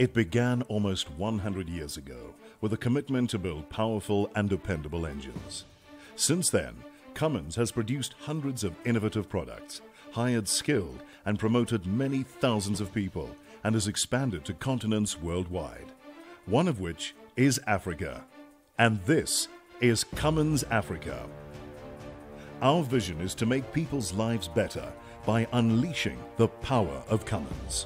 It began almost 100 years ago with a commitment to build powerful and dependable engines. Since then, Cummins has produced hundreds of innovative products, hired skilled and promoted many thousands of people, and has expanded to continents worldwide, one of which is Africa. And this is Cummins Africa. Our vision is to make people's lives better by unleashing the power of Cummins.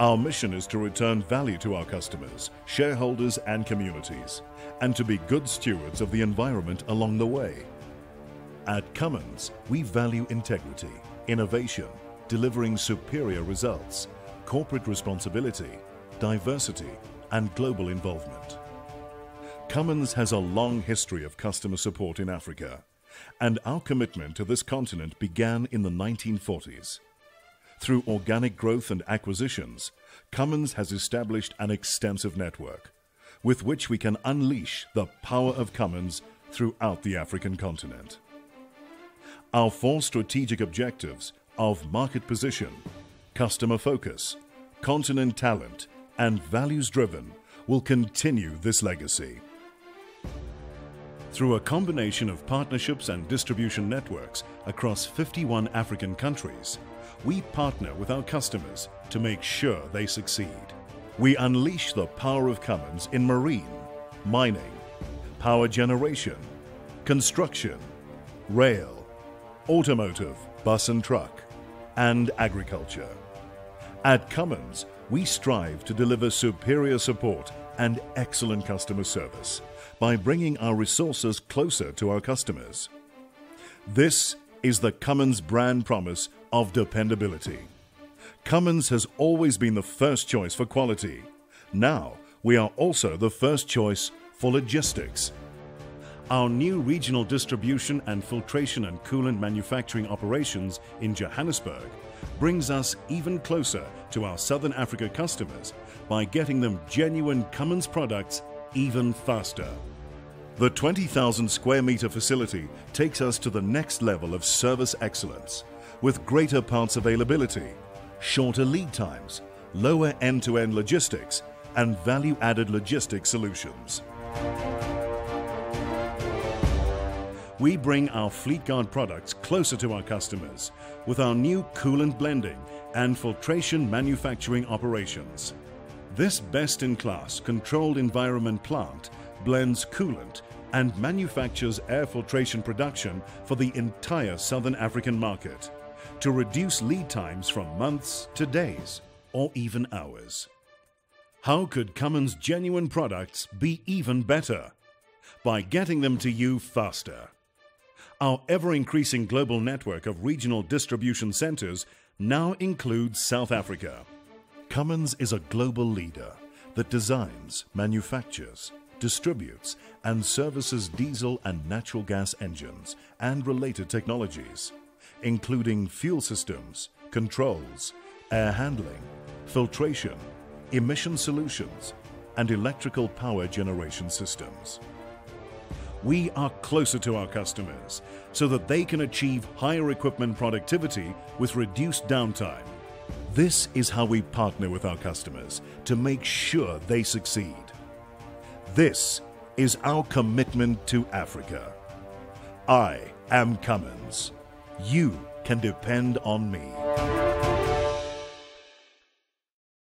Our mission is to return value to our customers, shareholders, and communities, and to be good stewards of the environment along the way. At Cummins, we value integrity, innovation, delivering superior results, corporate responsibility, diversity, and global involvement. Cummins has a long history of customer support in Africa, and our commitment to this continent began in the 1940s. Through organic growth and acquisitions, Cummins has established an extensive network with which we can unleash the power of Cummins throughout the African continent. Our four strategic objectives of market position, customer focus, continent talent, and values driven will continue this legacy. Through a combination of partnerships and distribution networks across 51 African countries, we partner with our customers to make sure they succeed. We unleash the power of Cummins in marine, mining, power generation, construction, rail, automotive, bus and truck, and agriculture. At Cummins, we strive to deliver superior support and excellent customer service by bringing our resources closer to our customers. This is the Cummins brand promise of dependability. Cummins has always been the first choice for quality. Now, we are also the first choice for logistics. Our new regional distribution and filtration and coolant manufacturing operations in Johannesburg brings us even closer to our Southern Africa customers by getting them genuine Cummins products even faster. The 20,000 square meter facility takes us to the next level of service excellence with greater parts availability, shorter lead times, lower end-to-end logistics, and value-added logistics solutions. We bring our Fleetguard products closer to our customers with our new coolant blending and filtration manufacturing operations. This best-in-class controlled environment plant blends coolant and manufactures air filtration production for the entire Southern African market to reduce lead times from months to days or even hours. How could Cummins genuine products be even better? By getting them to you faster. Our ever-increasing global network of regional distribution centers now includes South Africa. Cummins is a global leader that designs, manufactures, distributes and services diesel and natural gas engines and related technologies including fuel systems, controls, air handling, filtration, emission solutions, and electrical power generation systems. We are closer to our customers so that they can achieve higher equipment productivity with reduced downtime. This is how we partner with our customers to make sure they succeed. This is our commitment to Africa. I am Cummins. You can depend on me.